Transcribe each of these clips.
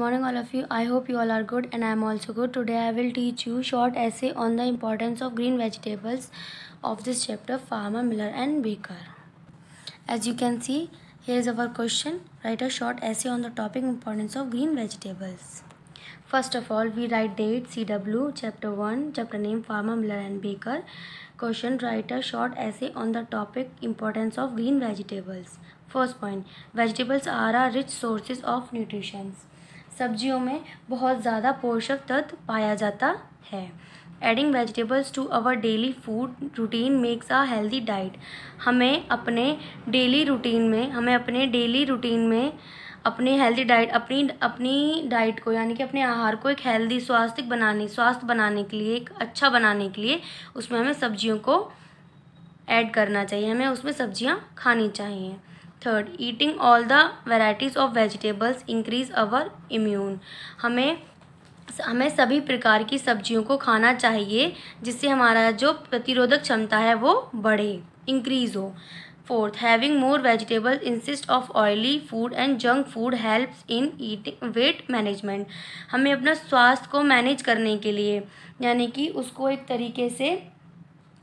morning all of you. I hope you all are good and i am also good. Today i will teach you short essay on the importance of green vegetables of this chapter farmer miller and baker. As you can see here is our question. Write a short essay on the topic importance of green vegetables. First of all we write date cw chapter 1 chapter name farmer miller and baker. Question write a short essay on the topic importance of green vegetables. First point vegetables are a rich sources of nutrition सब्जियों में बहुत ज़्यादा पोषक तत्व पाया जाता है। Adding vegetables to our daily food routine makes a healthy diet हमें अपने डेली रूटीन में, हमें अपने डेली रूटीन में अपने हेल्दी डाइट अपनी अपनी डाइट को, यानी कि अपने आहार को एक हेल्दी स्वास्थ्य बनाने स्वास्थ्य बनाने के लिए, एक अच्छा बनाने के लिए उसमें हमें सब्जियों को ऐड करना चाहिए। हमें उसमें सब्ज़ियाँ खानी चाहिए। Third eating all the varieties of vegetables increase our immune हमें हमें सभी प्रकार की सब्जियों को खाना चाहिए, जिससे हमारा जो प्रतिरोधक क्षमता है वो बढ़े इंक्रीज हो। Fourth having more vegetable insist of oily food and junk food helps in eating weight management हमें अपना स्वास्थ्य को मैनेज करने के लिए, यानी कि उसको एक तरीके से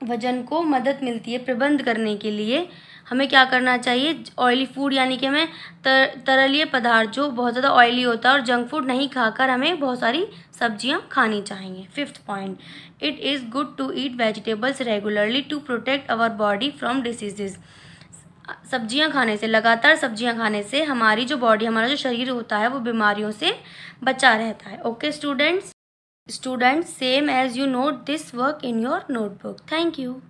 वज़न को मदद मिलती है प्रबंध करने के लिए हमें क्या करना चाहिए? ऑयली फ़ूड यानी कि हमें तर, तरलीय पदार्थ जो बहुत ज़्यादा ऑयली होता है और जंक फ़ूड नहीं खाकर हमें बहुत सारी सब्ज़ियाँ खानी चाहिए। Fifth point it is good to eat vegetables regularly to protect our body from diseases सब्ज़ियाँ खाने से लगातार सब्ज़ियाँ खाने से हमारी जो बॉडी हमारा जो शरीर होता है वो बीमारियों से बचा रहता है। Okay students students same as you note this work in your notebook thank you